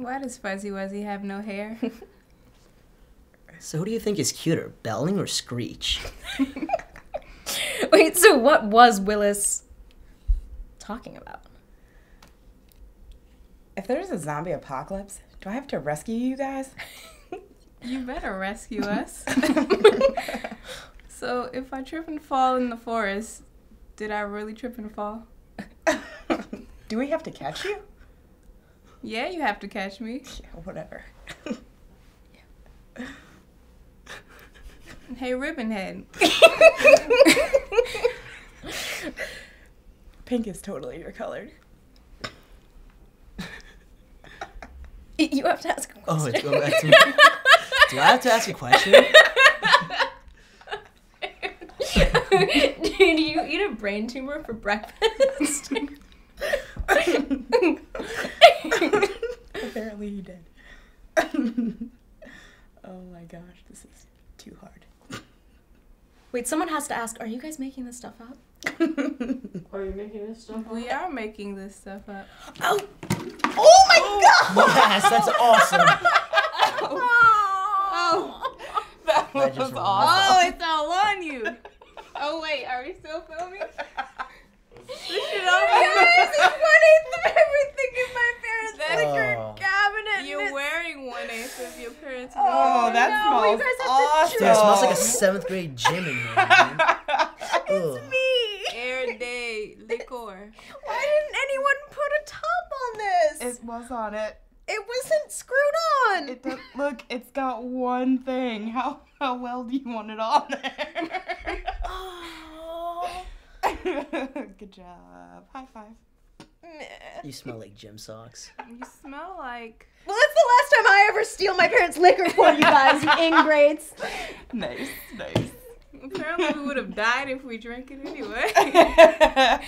Why does Fuzzy Wuzzy have no hair? So who do you think is cuter, Belding or Screech? Wait, so what was Willis talking about? If there's a zombie apocalypse, do I have to rescue you guys? you better rescue us. so if I trip and fall in the forest, did I really trip and fall? do we have to catch you? Yeah, you have to catch me. Yeah, whatever. Hey, Ribbonhead. Pink is totally your color. You have to ask a Oh, question. it's going back to me. Do I have to ask a question? Did you eat a brain tumor for breakfast? Apparently you did. oh my gosh, this is too hard. Wait, someone has to ask, are you guys making this stuff up? Are you making this stuff up? We are making this stuff up. Oh! Oh my oh. god! yes, that's awesome. Oh, That That was just awesome. oh it's all on you. Oh wait, are we still filming? This shit all Guys, it's one eighth of everything in my parents' That- liquor Oh. cabinet. You're wearing one eighth of your parents' Oh, that no, you smells guys have to awesome. Dude, it smells like a seventh grade gym in here. Dude. Ugh. me. air day liquor. Why didn't anyone put a top on this? It was on it. It wasn't screwed on. It does, look, it's got one thing. How how well do you want it on there? oh. Good job. High five. Meh. You smell like gym socks. You smell like Well, that's the last time I ever steal my parents' liquor for you guys, you ingrates. Nice, nice. apparently we would have died if we drank it anyway.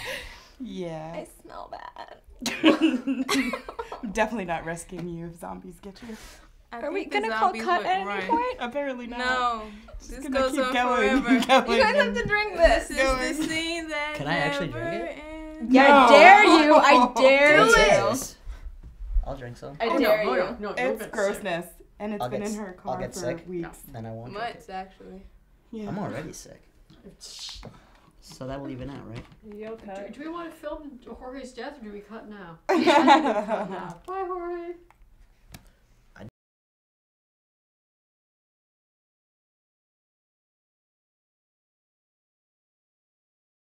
yeah. I smell bad. I'm definitely not rescuing you if zombies get you. I Are we gonna call cut at any point? Apparently not. No, this goes keep on going, forever. going. You guys have to drink This this. is Going. the scene that Can I actually drink it? ends. Yeah, I No. dare you. Oh, I dare What's you. this? I'll drink some. I Oh, dare no, you. no, no, no, It's get sick. grossness. And it's I'll been get in s- her I'll car get for sick. weeks. Then I won't drink it. actually. Yeah. I'm already sick. So that will even out, right? Do, do we want to film Jorge's death or do we cut now? I we cut now. Bye, Jorge.